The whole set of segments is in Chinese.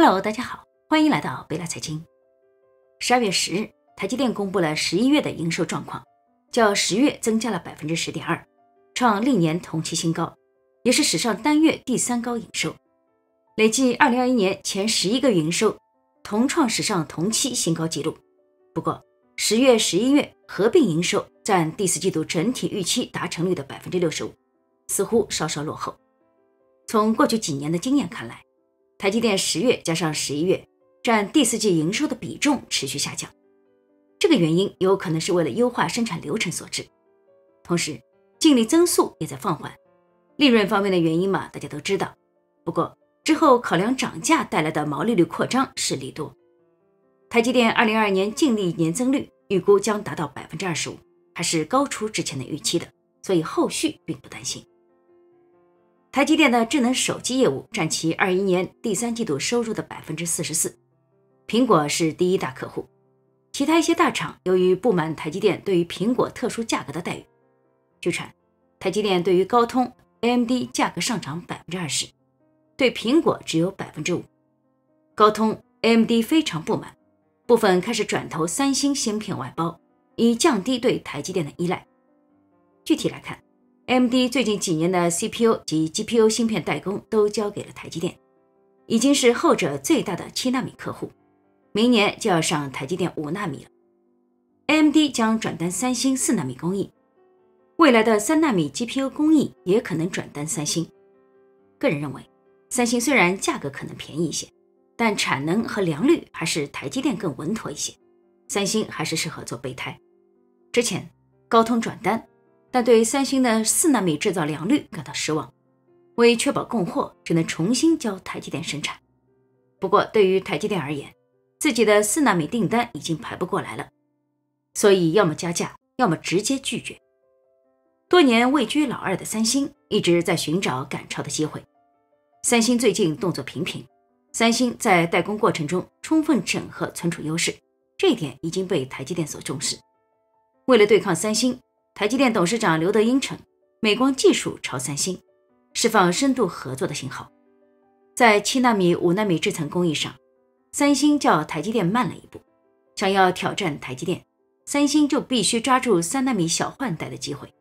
Hello，大家好，欢迎来到贝拉财经。十二月十日，台积电公布了十一月的营收状况，较十月增加了百分之十点二，创历年同期新高，也是史上单月第三高营收，累计二零二一年前十一个营收同创史上同期新高纪录。不过，十月、十一月合并营收占第四季度整体预期达成率的百分之六十五，似乎稍稍落后。从过去几年的经验看来。台积电十月加上十一月占第四季营收的比重持续下降，这个原因有可能是为了优化生产流程所致。同时，净利增速也在放缓，利润方面的原因嘛，大家都知道。不过之后考量涨价带来的毛利率扩张是利多。台积电二零二二年净利年增率预估将达到百分之二十五，还是高出之前的预期的，所以后续并不担心。台积电的智能手机业务占其二一年第三季度收入的百分之四十四，苹果是第一大客户，其他一些大厂由于不满台积电对于苹果特殊价格的待遇，据传，台积电对于高通、AMD 价格上涨百分之二十，对苹果只有百分之五，高通、AMD 非常不满，部分开始转投三星芯片外包，以降低对台积电的依赖。具体来看。AMD 最近几年的 CPU 及 GPU 芯片代工都交给了台积电，已经是后者最大的七纳米客户，明年就要上台积电五纳米了。AMD 将转单三星四纳米工艺，未来的三纳米 GPU 工艺也可能转单三星。个人认为，三星虽然价格可能便宜一些，但产能和良率还是台积电更稳妥一些，三星还是适合做备胎。之前高通转单。但对三星的四纳米制造良率感到失望，为确保供货，只能重新交台积电生产。不过，对于台积电而言，自己的四纳米订单已经排不过来了，所以要么加价，要么直接拒绝。多年位居老二的三星一直在寻找赶超的机会。三星最近动作频频，三星在代工过程中充分整合，存储优势，这一点已经被台积电所重视。为了对抗三星。台积电董事长刘德英称，美光技术超三星，释放深度合作的信号。在七纳米、五纳米制程工艺上，三星较台积电慢了一步。想要挑战台积电，三星就必须抓住三纳米小换代的机会。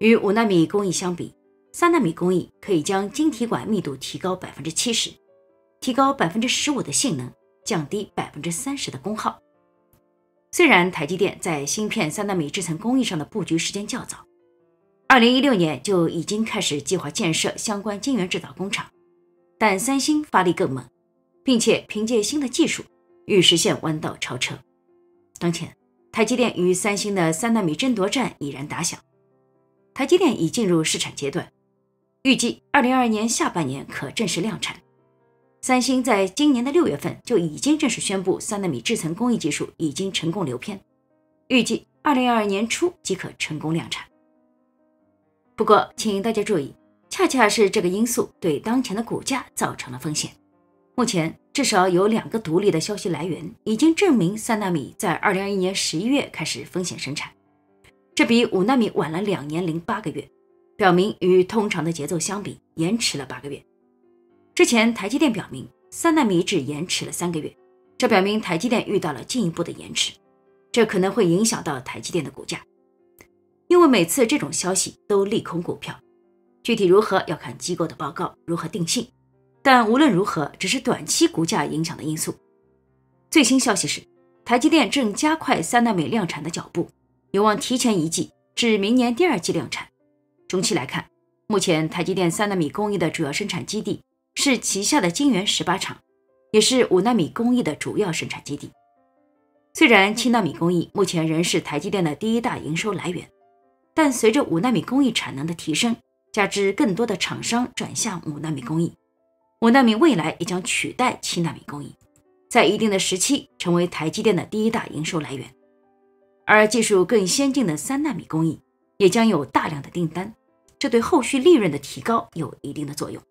与五纳米工艺相比，三纳米工艺可以将晶体管密度提高百分之七十，提高百分之十五的性能，降低百分之三十的功耗。虽然台积电在芯片三纳米制程工艺上的布局时间较早，二零一六年就已经开始计划建设相关晶圆制造工厂，但三星发力更猛，并且凭借新的技术欲实现弯道超车。当前，台积电与三星的三纳米争夺战已然打响，台积电已进入试产阶段，预计二零二二年下半年可正式量产。三星在今年的六月份就已经正式宣布，三纳米制程工艺技术已经成功流片，预计二零二二年初即可成功量产。不过，请大家注意，恰恰是这个因素对当前的股价造成了风险。目前，至少有两个独立的消息来源已经证明，三纳米在二零二一年十一月开始风险生产，这比五纳米晚了两年零八个月，表明与通常的节奏相比，延迟了八个月。之前台积电表明，三纳米只延迟了三个月，这表明台积电遇到了进一步的延迟，这可能会影响到台积电的股价，因为每次这种消息都利空股票，具体如何要看机构的报告如何定性，但无论如何，只是短期股价影响的因素。最新消息是，台积电正加快三纳米量产的脚步，有望提前一季至明年第二季量产。中期来看，目前台积电三纳米工艺的主要生产基地。是旗下的晶圆十八厂，也是五纳米工艺的主要生产基地。虽然七纳米工艺目前仍是台积电的第一大营收来源，但随着五纳米工艺产能的提升，加之更多的厂商转向五纳米工艺，五纳米未来也将取代七纳米工艺，在一定的时期成为台积电的第一大营收来源。而技术更先进的三纳米工艺也将有大量的订单，这对后续利润的提高有一定的作用。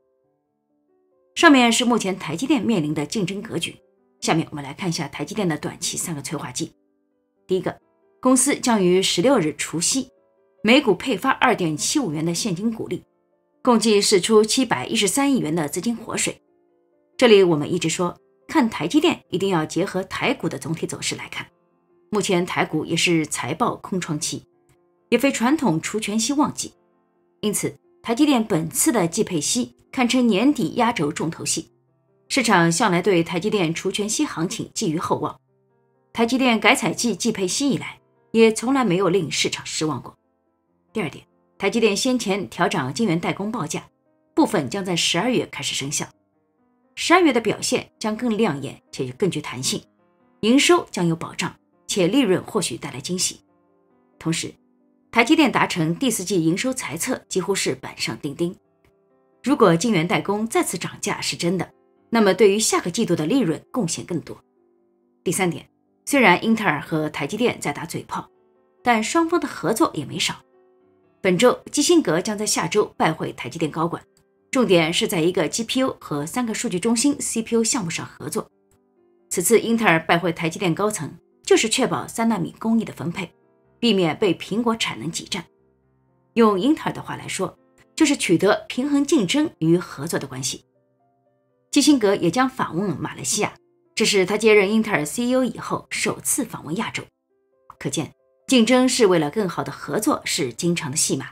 上面是目前台积电面临的竞争格局。下面我们来看一下台积电的短期三个催化剂。第一个，公司将于十六日除夕每股配发二点七五元的现金股利，共计释出七百一十三亿元的资金活水。这里我们一直说看台积电一定要结合台股的总体走势来看。目前台股也是财报空窗期，也非传统除权息旺季，因此台积电本次的季配息堪称年底压轴重头戏。市场向来对台积电除权息行情寄予厚望，台积电改采季季配息以来，也从来没有令市场失望过。第二点，台积电先前调涨晶圆代工报价，部分将在十二月开始生效。十二月的表现将更亮眼且更具弹性，营收将有保障，且利润或许带来惊喜。同时，台积电达成第四季营收财测几乎是板上钉钉。如果晶圆代工再次涨价是真的，那么对于下个季度的利润贡献更多。第三点，虽然英特尔和台积电在打嘴炮，但双方的合作也没少。本周，基辛格将在下周拜会台积电高管，重点是在一个 GPU 和三个数据中心 CPU 项目上合作。此次英特尔拜会台积电高层，就是确保三纳米工艺的分配，避免被苹果产能挤占。用英特尔的话来说，就是取得平衡竞争与合作的关系。基辛格也将访问马来西亚，这是他接任英特尔 CEO 以后首次访问亚洲，可见。竞争是为了更好的合作，是经常的戏码，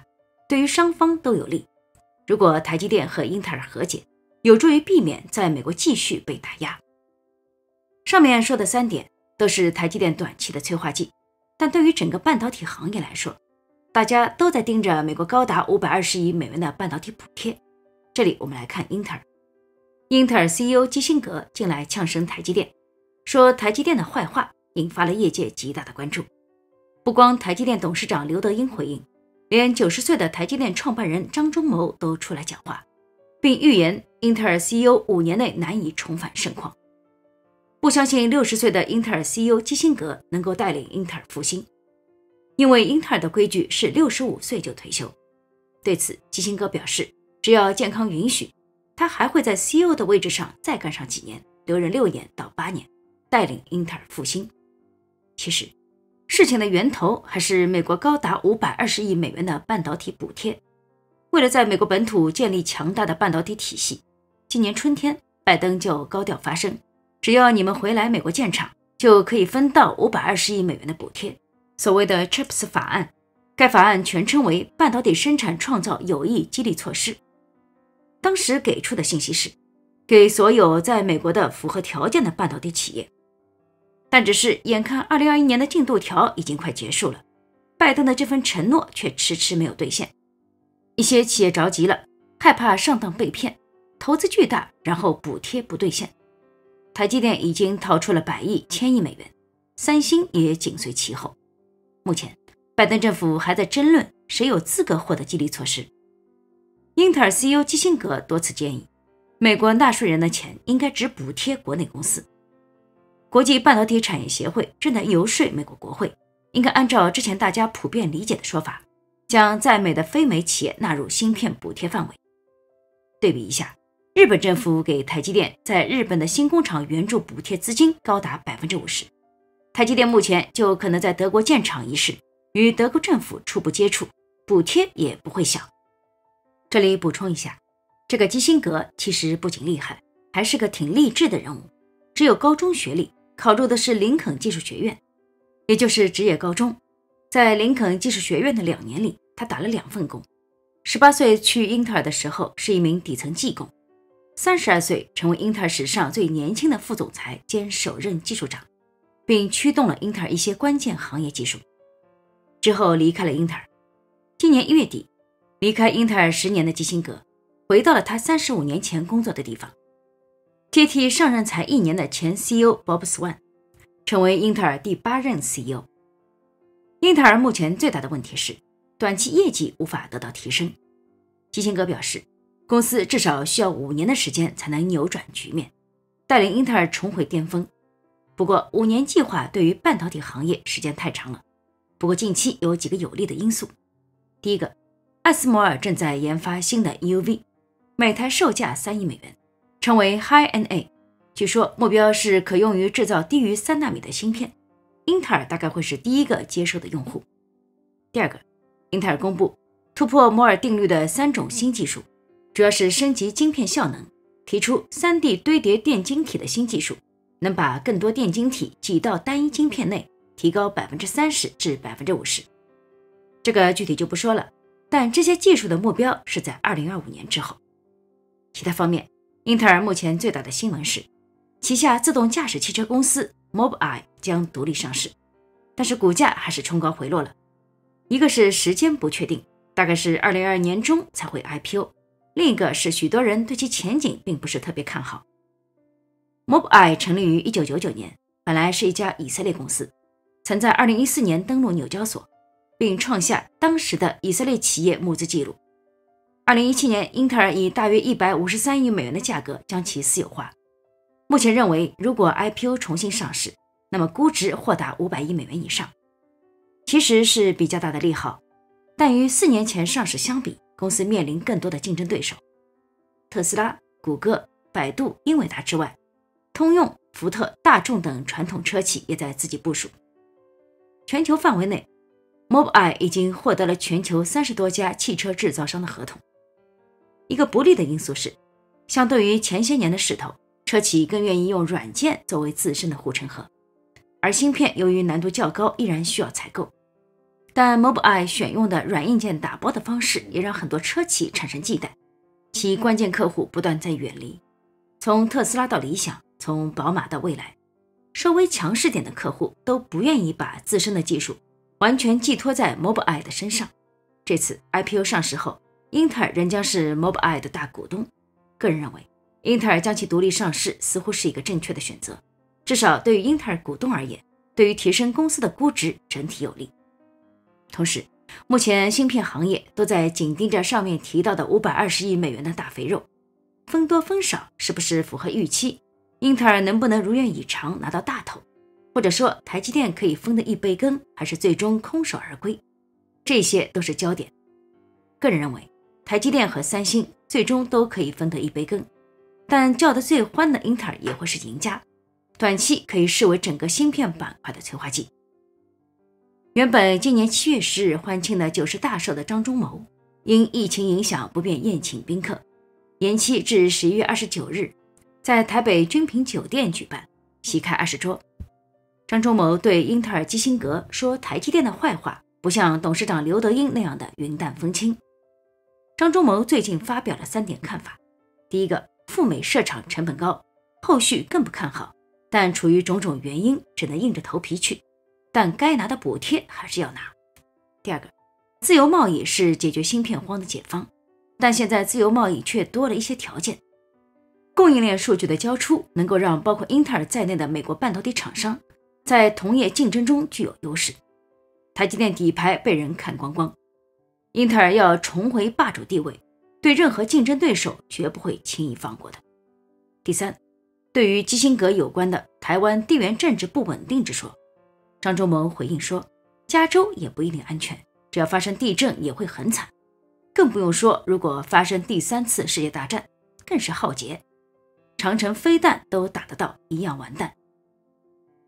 对于双方都有利。如果台积电和英特尔和解，有助于避免在美国继续被打压。上面说的三点都是台积电短期的催化剂，但对于整个半导体行业来说，大家都在盯着美国高达五百二十亿美元的半导体补贴。这里我们来看英特尔，英特尔 CEO 基辛格近来呛声台积电，说台积电的坏话，引发了业界极大的关注。不光台积电董事长刘德英回应，连九十岁的台积电创办人张忠谋都出来讲话，并预言英特尔 CEO 五年内难以重返盛况。不相信六十岁的英特尔 CEO 基辛格能够带领英特尔复兴，因为英特尔的规矩是六十五岁就退休。对此，基辛格表示，只要健康允许，他还会在 CEO 的位置上再干上几年，留任六年到八年，带领英特尔复兴。其实。事情的源头还是美国高达五百二十亿美元的半导体补贴。为了在美国本土建立强大的半导体体系，今年春天，拜登就高调发声：只要你们回来美国建厂，就可以分到五百二十亿美元的补贴。所谓的 CHIPS 法案，该法案全称为半导体生产创造有益激励措施。当时给出的信息是，给所有在美国的符合条件的半导体企业。但只是眼看二零二一年的进度条已经快结束了，拜登的这份承诺却迟迟没有兑现。一些企业着急了，害怕上当被骗，投资巨大，然后补贴不兑现。台积电已经掏出了百亿、千亿美元，三星也紧随其后。目前，拜登政府还在争论谁有资格获得激励措施。英特尔 CEO 基辛格多次建议，美国纳税人的钱应该只补贴国内公司。国际半导体产业协会正在游说美国国会，应该按照之前大家普遍理解的说法，将在美的非美企业纳入芯片补贴范围。对比一下，日本政府给台积电在日本的新工厂援助补贴资金高达百分之五十，台积电目前就可能在德国建厂一事与德国政府初步接触，补贴也不会小。这里补充一下，这个基辛格其实不仅厉害，还是个挺励志的人物，只有高中学历。考入的是林肯技术学院，也就是职业高中。在林肯技术学院的两年里，他打了两份工。十八岁去英特尔的时候是一名底层技工，三十二岁成为英特尔史上最年轻的副总裁兼首任技术长，并驱动了英特尔一些关键行业技术。之后离开了英特尔。今年一月底，离开英特尔十年的基辛格回到了他三十五年前工作的地方。接替上任才一年的前 CEO Bob Swan，成为英特尔第八任 CEO。英特尔目前最大的问题是短期业绩无法得到提升。基辛格表示，公司至少需要五年的时间才能扭转局面，带领英特尔重回巅峰。不过，五年计划对于半导体行业时间太长了。不过，近期有几个有利的因素。第一个，艾斯摩尔正在研发新的 EUV，每台售价三亿美元。称为 High NA，据说目标是可用于制造低于三纳米的芯片，英特尔大概会是第一个接受的用户。第二个，英特尔公布突破摩尔定律的三种新技术，主要是升级晶片效能，提出 3D 堆叠电晶体的新技术，能把更多电晶体挤到单一晶片内，提高百分之三十至百分之五十。这个具体就不说了，但这些技术的目标是在二零二五年之后。其他方面，英特尔目前最大的新闻是，旗下自动驾驶汽车公司 Mobileye 将独立上市，但是股价还是冲高回落了。一个是时间不确定，大概是二零二二年中才会 IPO；另一个是许多人对其前景并不是特别看好。Mobile 成立于一九九九年，本来是一家以色列公司，曾在二零一四年登陆纽交所，并创下当时的以色列企业募资记录。二零一七年，英特尔以大约一百五十三亿美元的价格将其私有化。目前认为，如果 IPO 重新上市，那么估值或达五百亿美元以上，其实是比较大的利好。但与四年前上市相比，公司面临更多的竞争对手，特斯拉、谷歌、百度、英伟达之外。通用、福特、大众等传统车企也在自己部署。全球范围内，Mobileye 已经获得了全球三十多家汽车制造商的合同。一个不利的因素是，相对于前些年的势头，车企更愿意用软件作为自身的护城河，而芯片由于难度较高，依然需要采购。但 Mobileye 选用的软硬件打包的方式，也让很多车企产生忌惮，其关键客户不断在远离，从特斯拉到理想。从宝马到未来，稍微强势点的客户都不愿意把自身的技术完全寄托在 Mobileye 的身上。这次 IPO 上市后，英特尔仍将是 Mobileye 的大股东。个人认为，英特尔将其独立上市似乎是一个正确的选择，至少对于英特尔股东而言，对于提升公司的估值整体有利。同时，目前芯片行业都在紧盯着上面提到的五百二十亿美元的大肥肉，分多分少是不是符合预期？英特尔能不能如愿以偿拿到大头，或者说台积电可以分得一杯羹，还是最终空手而归？这些都是焦点。个人认为，台积电和三星最终都可以分得一杯羹，但叫得最欢的英特尔也会是赢家，短期可以视为整个芯片板块的催化剂。原本今年七月十日欢庆的九十大寿的张忠谋，因疫情影响不便宴请宾客，延期至十一月二十九日。在台北君品酒店举办席开二十桌，张忠谋对英特尔基辛格说台积电的坏话，不像董事长刘德英那样的云淡风轻。张忠谋最近发表了三点看法：第一个，赴美设厂成本高，后续更不看好，但出于种种原因，只能硬着头皮去，但该拿的补贴还是要拿；第二个，自由贸易是解决芯片荒的解方，但现在自由贸易却多了一些条件。供应链数据的交出，能够让包括英特尔在内的美国半导体厂商在同业竞争中具有优势。台积电底牌被人看光光，英特尔要重回霸主地位，对任何竞争对手绝不会轻易放过的。第三，对于基辛格有关的台湾地缘政治不稳定之说，张忠谋回应说，加州也不一定安全，只要发生地震也会很惨，更不用说如果发生第三次世界大战，更是浩劫。长城飞弹都打得到，一样完蛋。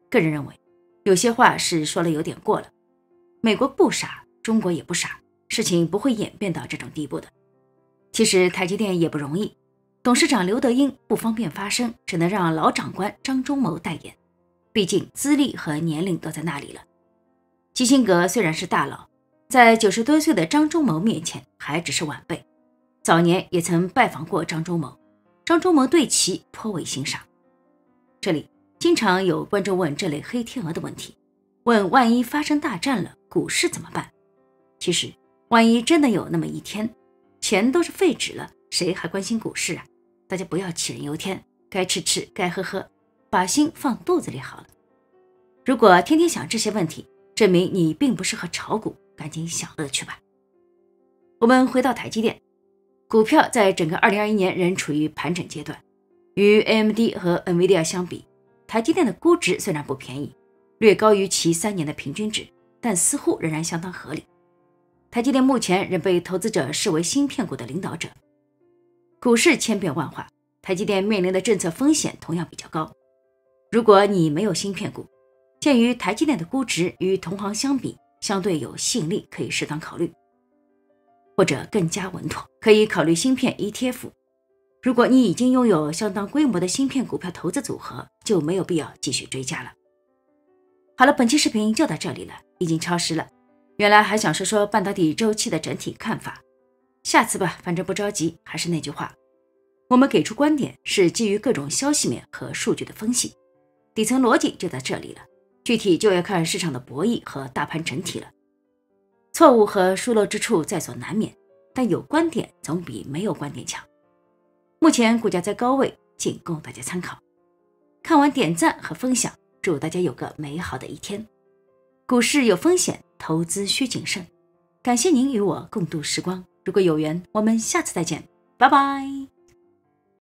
个人认为，有些话是说了有点过了。美国不傻，中国也不傻，事情不会演变到这种地步的。其实台积电也不容易，董事长刘德英不方便发声，只能让老长官张忠谋代言，毕竟资历和年龄都在那里了。基辛格虽然是大佬，在九十多岁的张忠谋面前还只是晚辈，早年也曾拜访过张忠谋。张忠谋对其颇为欣赏。这里经常有观众问这类黑天鹅的问题，问万一发生大战了，股市怎么办？其实，万一真的有那么一天，钱都是废纸了，谁还关心股市啊？大家不要杞人忧天，该吃吃，该喝喝，把心放肚子里好了。如果天天想这些问题，证明你并不适合炒股，赶紧享乐去吧。我们回到台积电。股票在整个2021年仍处于盘整阶段，与 AMD 和 NVIDIA 相比，台积电的估值虽然不便宜，略高于其三年的平均值，但似乎仍然相当合理。台积电目前仍被投资者视为芯片股的领导者。股市千变万化，台积电面临的政策风险同样比较高。如果你没有芯片股，鉴于台积电的估值与同行相比相对有吸引力，可以适当考虑。或者更加稳妥，可以考虑芯片 ETF。如果你已经拥有相当规模的芯片股票投资组合，就没有必要继续追加了。好了，本期视频就到这里了，已经超时了。原来还想说说半导体周期的整体看法，下次吧，反正不着急。还是那句话，我们给出观点是基于各种消息面和数据的分析，底层逻辑就在这里了，具体就要看市场的博弈和大盘整体了。错误和疏漏之处在所难免，但有观点总比没有观点强。目前股价在高位，仅供大家参考。看完点赞和分享，祝大家有个美好的一天。股市有风险，投资需谨慎。感谢您与我共度时光，如果有缘，我们下次再见，拜拜。